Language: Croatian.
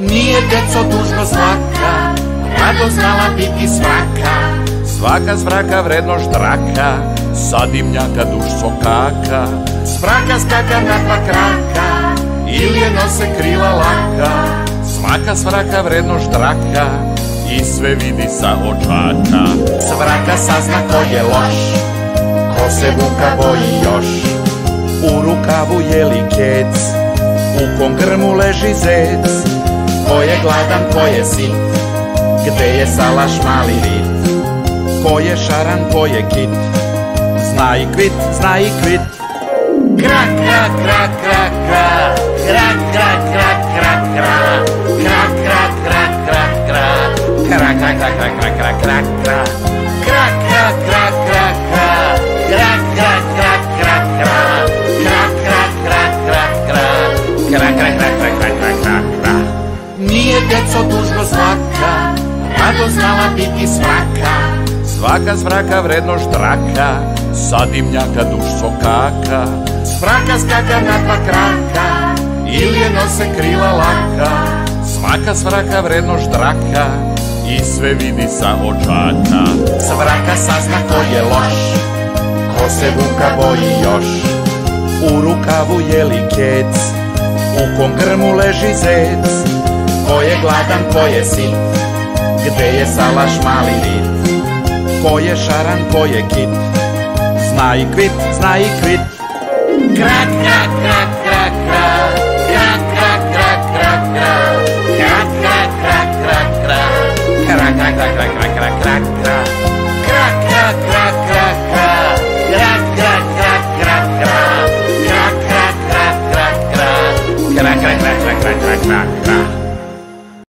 Nije deco dužno svaka, rado znala biti svaka. Svaka zvraka vredno štraka, sa dimnjaka duš sokaka. Svraka skaka na dva kraka, ili je nose krila laka. Svaka svraka vredno štraka, i sve vidi sa očaka. Svraka sazna ko je loš, ko se vuka boji još. U rukavu je li kec, u kom grmu leži zec. Ko je gladan, ko je sit, gde je salaš mali rit. Ko je šaran, ko je kit, zna i kvit, zna i kvit. Krak, krak, krak, krak, krak, Nije deco dužno svaka, rado znala biti svaka, Svaka zvraka vredno štraka, sa dimnjaka duš sokaka. Svraka skaka na dva kraka, ili je nose krila laka. Svaka svraka vredno štraka, i sve vidi sa očaka. Svraka sazna ko je loš, ko se vuka boji još. U rukavu je li kec, u kom grmu leži zec. Ko je gladan, ko je sin, Gde je salaš mali nit? Ko je šaran, ko je kit? Zna i kvit, zna i kvit. Krak, krak, krak, krak, krak. Krak, krak. Krak, krak, krak, krak, krak. Krak, krak, krak, krak.